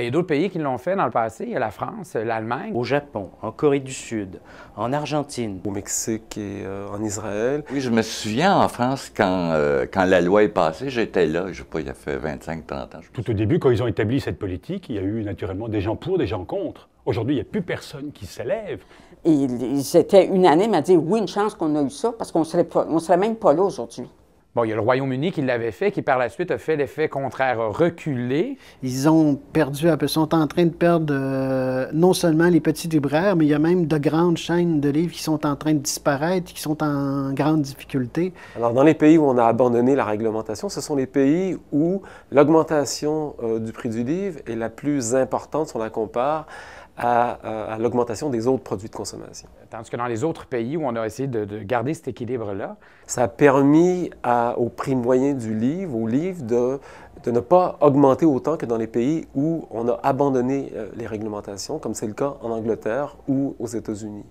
Bien, il y a d'autres pays qui l'ont fait dans le passé. Il y a la France, l'Allemagne. Au Japon, en Corée du Sud, en Argentine. Au Mexique et euh, en Israël. Oui, je me souviens en France, quand, euh, quand la loi est passée, j'étais là, je sais pas, il y a fait 25-30 ans. Tout au début, quand ils ont établi cette politique, il y a eu naturellement des gens pour, des gens contre. Aujourd'hui, il n'y a plus personne qui s'élève. Et ils étaient unanimes à dire oui, une chance qu'on a eu ça, parce qu'on ne serait, pas- on serait même pas là aujourd'hui. Bon, il y a le Royaume-Uni qui l'avait fait, qui par la suite a fait l'effet contraire, a reculé. Ils ont perdu un peu, sont en train de perdre euh, non seulement les petits libraires, mais il y a même de grandes chaînes de livres qui sont en train de disparaître, qui sont en grande difficulté. Alors, dans les pays où on a abandonné la réglementation, ce sont les pays où l'augmentation euh, du prix du livre est la plus importante si on la compare à, à l'augmentation des autres produits de consommation. Tandis que dans les autres pays où on a essayé de, de garder cet équilibre-là, Ça a permis à- au prix moyen du livre, au livre, de, de ne pas augmenter autant que dans les pays où on a abandonné euh, les réglementations, comme c'est le cas en Angleterre ou aux États-Unis.